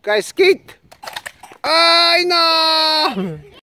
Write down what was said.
Guys, skate! Ay, no!